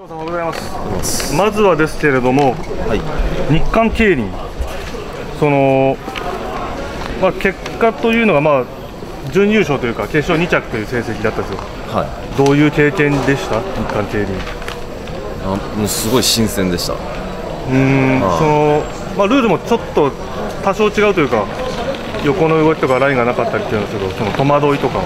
おはようございます。まずはですけれども、日韓競輪その、まあ、結果というのが、まあ、準優勝というか決勝2着という成績だったんですよ。はい。どういう経験でした？日韓競輪。あもうすごい新鮮でした。うーんその、まあ、ルールもちょっと多少違うというか横の動きとかラインがなかったりっていうんですけどその戸惑いとかは？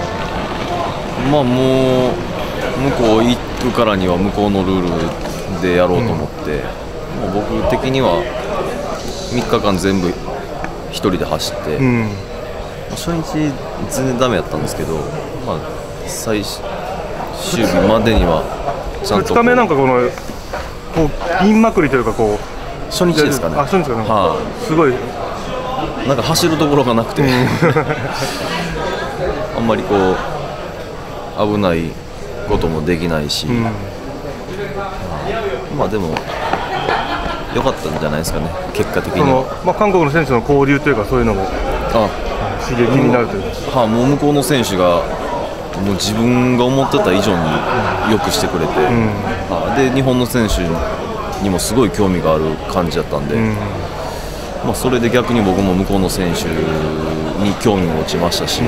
まあもう向こう行くからには向こうのルールでやろうと思って、もう僕的には3日間全部一人で走って、うん。まあ初日全然ダメやったんですけど、まあ、最終日までにはちゃんと2日目なんかこのこう銀まくりというかこう。初日ですかね。あ初日ですかね、はすごい。なんか走るところがなくて、あんまりこう危ないこともできないし、ん。まあでも良かったんじゃないですかね。結果的にまあ、韓国の選手の交流というかそういうのもあ。刺激になるというか、はあ、もう向こうの選手がもう自分が思ってた以上によくしてくれて、あで日本の選手にもすごい興味がある感じだったんで、まあ、それで逆に僕も向こうの選手に興味も持ちましたし、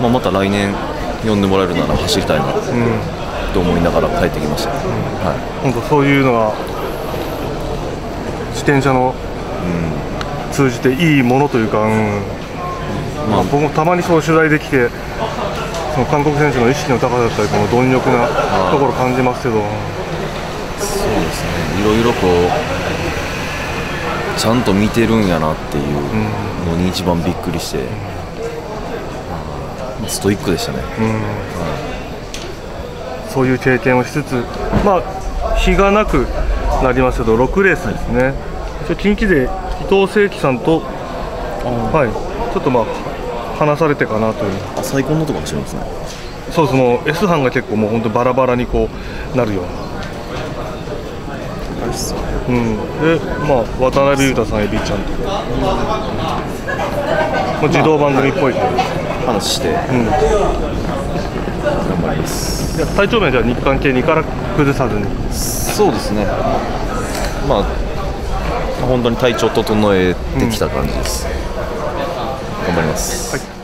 まあ、また来年呼んでもらえるなら走りたいなと思いながら帰ってきました、は本当そういうのが自転車の通じていいものというか、うん。いまあ、僕もたまにそう取材できてその韓国選手の意識の高さだったりこの貪欲なところ感じますけど、そうですね。いろいろこうちゃんと見てるんやなっていうのに一番びっくりして、まあストイックでしたね、そういう経験をしつつ、まあ、日がなくなりますけど6レースですね。一応近畿で伊藤誠樹さんと、はい、ちょっとまあ話されてかなという。あ最高のとこ走るんですね。そうその S 班が結構もう本当バラバラにこうなるような、うん、でまあ渡辺裕太さんエビちゃんとか、まあ、自動番組っぽい、話して、うん、頑張ります。体調面じゃ日韓系にから崩さずに。そうですね。まあ本当に体調整えてきた感じです、頑張ります、はい